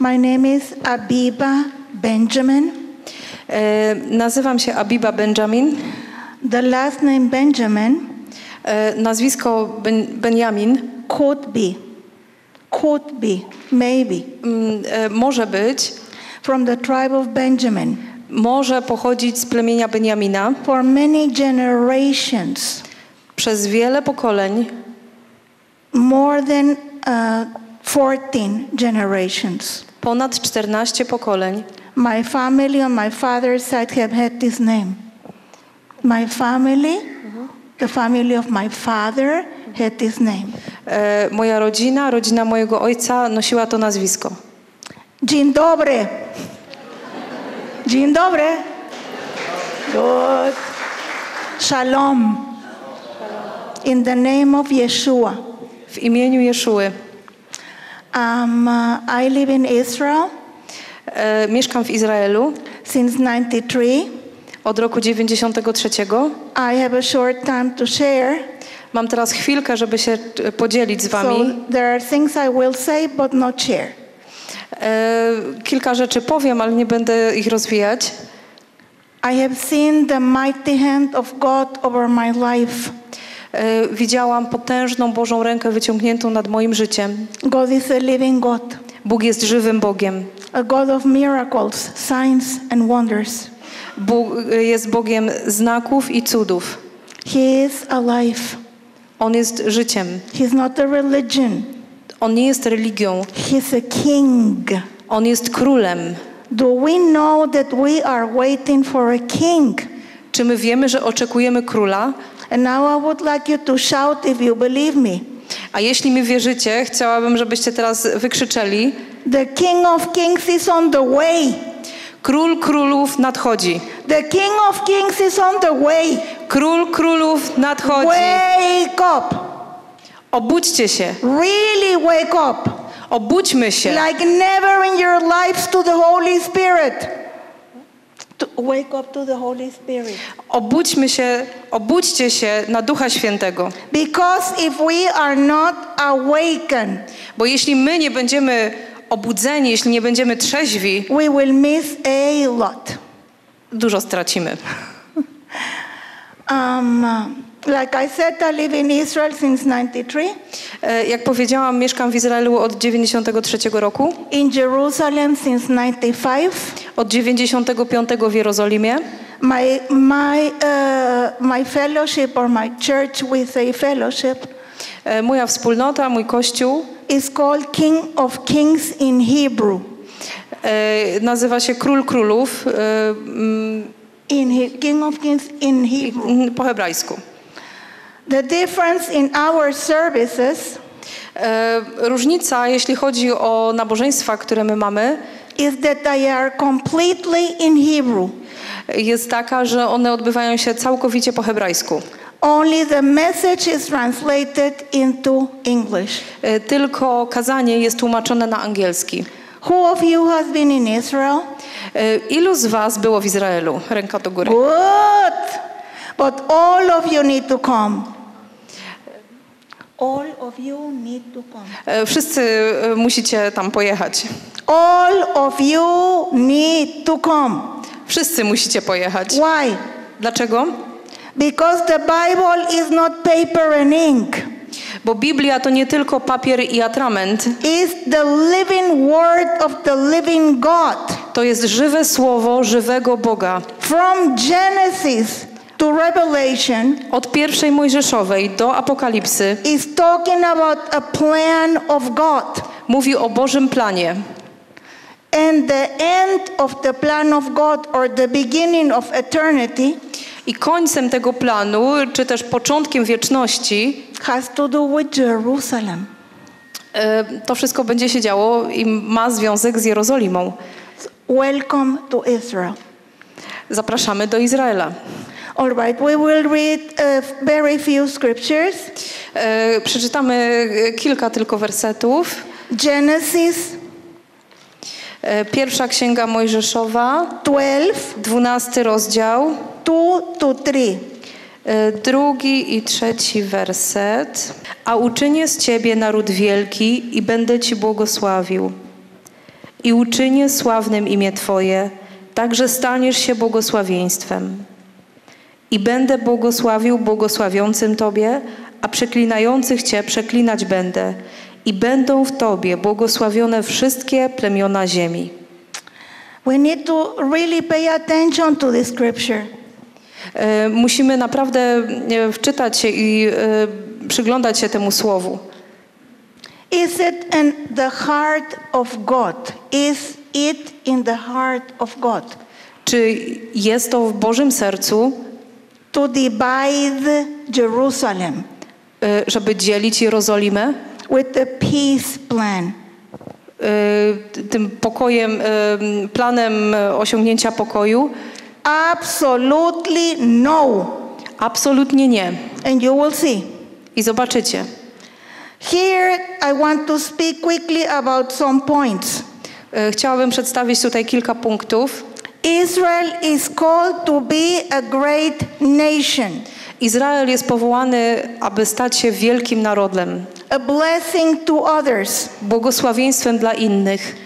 My name is Abiba Benjamin. E, nazywam się Abiba Benjamin. The last name Benjamin E, nazwisko ben, Benjamin could be, could be, maybe, mm, e, może być, from the tribe of Benjamin. może pochodzić z plemienia Benjamina. For many generations, Przez wiele pokoleń, more than uh, 14 generations, ponad 14 pokoleń, my family on my father's side have had this name. My family, the family of my father, had this name. e, moja rodzina, rodzina mojego ojca nosiła to nazwisko. Dzień dobry. Dzień dobry. Good. Shalom. In the name of Yeshua. W imieniu Jeszuły. Um, uh, I live in Israel E, mieszkam w Izraelu since 93. od roku 93. I have a short time to share. Mam teraz chwilkę, żeby się e, podzielić z So wami. there are things I will say but not share. E, kilka rzeczy powiem, ale nie będę ich rozwijać. I have seen the mighty hand of God over my life. E, widziałam potężną Bożą rękę wyciągniętą nad moim życiem. God is a living God, Bóg jest żywym Bogiem. a God of miracles, signs, and wonders. Bóg e, jest Bogiem znaków i cudów. He is alive. On jest życiem. He's not a religion. On nie jest religią. He's a king. On jest królem. Do we know that we are waiting for a king? Czy my wiemy, że oczekujemy króla? And now I would like you to shout if you believe me. A jeśli mi wierzycie, chciałabym, żebyście teraz wykrzyczeli: The King of Kings is on the way. Król królów nadchodzi. The King of Kings is on the way. Król królów nadchodzi. Wake up. Obudźcie się. Really wake up. Obudźmy się. Like never in your lives to the Holy Spirit. Wake up to the Holy Spirit. Obudźmy się, obudźcie się na Ducha Świętego. Because if we are not awakened, Bo jeśli my nie będziemy obudzeni, jeśli nie będziemy trzeźwi, we will miss a lot. dużo stracimy. Um, like I said, I live in Israel since 93, E, Jak powiedziałam, mieszkam w Izraelu od 93 roku, in Jerusalem since 95. od 95 w Jerozolimie. My, my, uh, my fellowship or my church with a fellowship E, Moja wspólnota, mój kościół is called King of Kings in Hebrew. e, nazywa się Król Królów e, mm, In he, King of Kings in Hebrew. mm, po hebrajsku. The difference in our services E, Różnica, jeśli chodzi o nabożeństwa, które my mamy, is that they are completely in Hebrew. jest taka, że one odbywają się całkowicie po hebrajsku. Only the message is translated into English. E, Tylko kazanie jest tłumaczone na angielski. Who of you has been in Israel? E, Ilu z was było w Izraelu? Ręka do góry. Good. But all of you need to come. All of you need to come. E, Wszyscy e, musicie tam pojechać. All of you need to come. Wszyscy musicie pojechać. Why? Dlaczego? Because the Bible is not paper and ink. Bo Biblia to nie tylko papier i atrament. It's the living word of the living God. To jest żywe słowo żywego Boga. From Genesis to Revelation Od pierwszej Mojżeszowej do Apokalipsy is talking about a plan of God. mówi o Bożym planie. And the end of the plan of God or the beginning of eternity I końcem tego planu, czy też początkiem wieczności, has to do with Jerusalem. e, to wszystko będzie się działo i ma związek z Jerozolimą. Welcome to Israel. Zapraszamy do Izraela. All right, we will read uh, very few scriptures. E, Przeczytamy e, kilka tylko wersetów. Genesis E, Pierwsza księga Mojżeszowa, 12, 12 rozdział, 2 to 3. e, drugi i trzeci werset. A uczynię z ciebie naród wielki i będę ci błogosławił. i uczynię sławnym imię Twoje, także staniesz się błogosławieństwem. I będę błogosławił błogosławiącym Tobie, a przeklinających Cię przeklinać będę. I będą w Tobie błogosławione wszystkie plemiona ziemi. We need to really pay attention to this scripture. E, Musimy naprawdę wczytać się i e, przyglądać się temu słowu. Is it in the heart of God? Is it in the heart of God Czy jest to w Bożym sercu, to divide Jerusalem e, żeby dzielić Jerozolimę with the peace plan? e, tym pokojem, e, planem osiągnięcia pokoju? Absolutely no. Absolutnie nie. And you will see. I zobaczycie. Here, I want to speak quickly about some points. Chciałabym przedstawić tutaj kilka punktów. Israel is called to be a great nation, Izrael jest powołany, aby stać się wielkim narodem, a blessing to others. błogosławieństwem dla innych.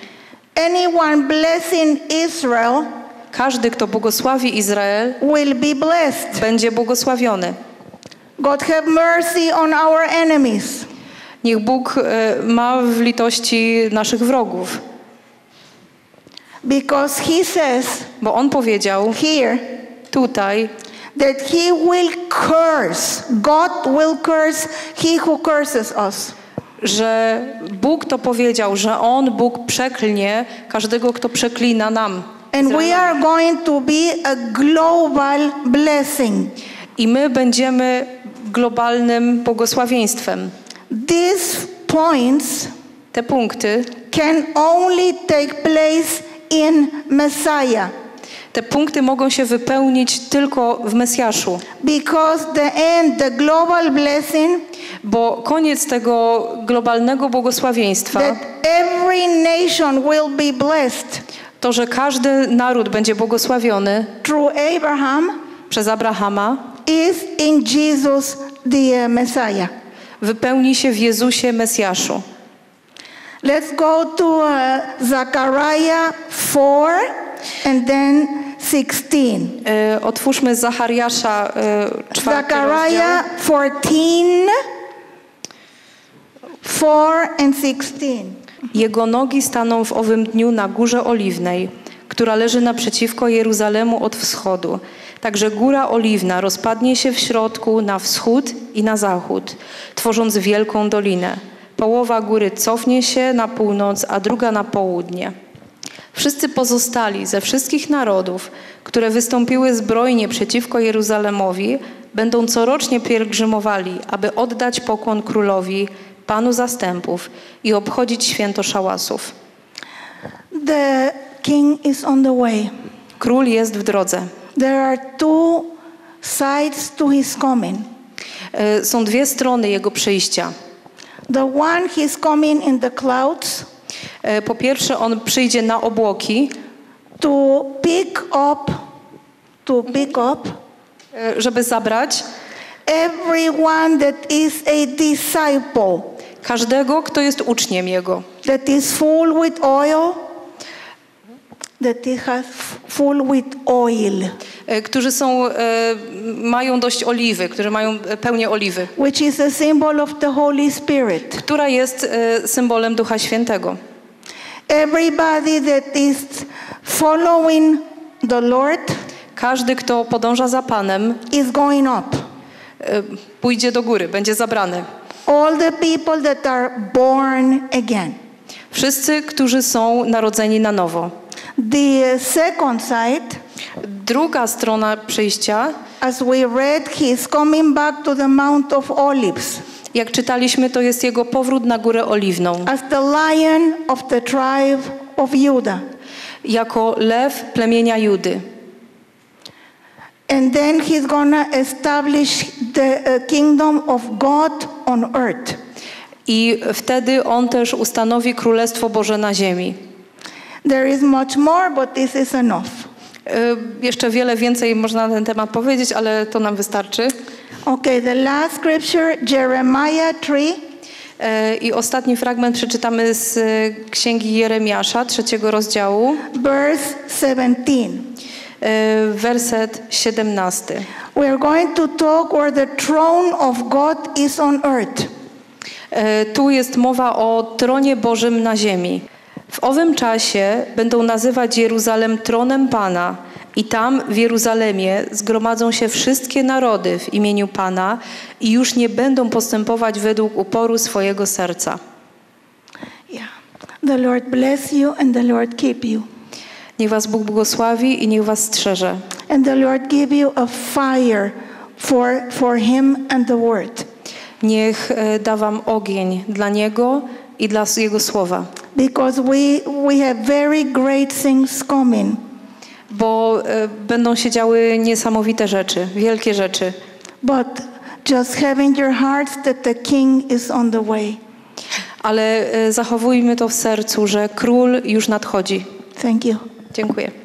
Anyone blessing Israel Każdy, kto błogosławi Izrael, will be blessed. będzie błogosławiony. God have mercy on our enemies. Niech Bóg e, ma w litości naszych wrogów, Because he says bo On powiedział here tutaj, that he will curse, God will curse he who curses us. że Bóg to powiedział, że On, Bóg przeklnie każdego, kto przeklina nam. And we are going to be a global blessing. I my będziemy globalnym błogosławieństwem. These points Te punkty, can only take place in Messiah te punkty mogą się wypełnić tylko w Mesjaszu, because the end, the global blessing bo koniec tego globalnego błogosławieństwa, that every nation will be blessed to, że każdy naród będzie błogosławiony through Abraham przez Abrahama, is in Jesus the Messiah. wypełni się w Jezusie Mesjaszu. Let's go to uh, Zechariah 4 and then 16. E, Otwórzmy Zachariasza, e, czwarty rozdział. Zechariah 14, 4 and 16. Jego nogi staną w owym dniu na górze oliwnej, która leży naprzeciwko Jeruzalemu od wschodu. Także góra oliwna rozpadnie się w środku na wschód i na zachód, tworząc wielką dolinę. Połowa góry cofnie się na północ, a druga na południe. Wszyscy pozostali ze wszystkich narodów, które wystąpiły zbrojnie przeciwko Jeruzalemowi, będą corocznie pielgrzymowali, aby oddać pokłon królowi, Panu zastępów i obchodzić święto szałasów. The king is on the way. Król jest w drodze. There are two sides to his coming. E, Są dwie strony jego przyjścia. The one he's coming in the clouds E, Po pierwsze, on przyjdzie na obłoki, to pick up to pick up e, żeby zabrać. everyone that is a disciple każdego, kto jest uczniem jego, that is full with oil that he has f- full with oil e, którzy są, e, mają dość oliwy, którzy mają pełnię oliwy, which is a symbol of the holy spirit która jest e, symbolem Ducha Świętego. everybody that is following the lord Każdy, kto podąża za Panem, is going up e, pójdzie do góry, będzie zabrany. all the people that are born again Wszyscy, którzy są narodzeni na nowo. The second side Druga strona przyjścia, as we read he is coming back to the mount of olives jak czytaliśmy, to jest jego powrót na górę oliwną. as the lion of the tribe of Judah. Jako lew plemienia Judy. And then he's to establish the uh, kingdom of God on earth. I wtedy on też ustanowi Królestwo Boże na ziemi. There is much more, but this is enough. Y, Jeszcze wiele więcej można na ten temat powiedzieć, ale to nam wystarczy. Okay, the last scripture, Jeremiah 3, E, I ostatni fragment przeczytamy z e, Księgi Jeremiasza, trzeciego rozdziału, verse 17. e, werset 17. We are going to talk where the throne of God is on earth. Tu jest mowa o tronie Bożym na ziemi. W owym czasie będą nazywać Jeruzalem tronem Pana i tam w Jeruzalemie zgromadzą się wszystkie narody w imieniu Pana i już nie będą postępować według uporu swojego serca. Yeah. The Lord bless you and the Lord keep you. Niech was Bóg błogosławi i niech was strzeże. And the Lord give you a fire for, for Him and the Word. Niech e, da wam ogień dla Niego i dla Jego słowa. Because we, we have very great things coming. Bo e, będą się działy niesamowite rzeczy, wielkie rzeczy. But just having your hearts that the King is on the way. Ale e, zachowujmy to w sercu, że król już nadchodzi. Thank you. Dziękuję.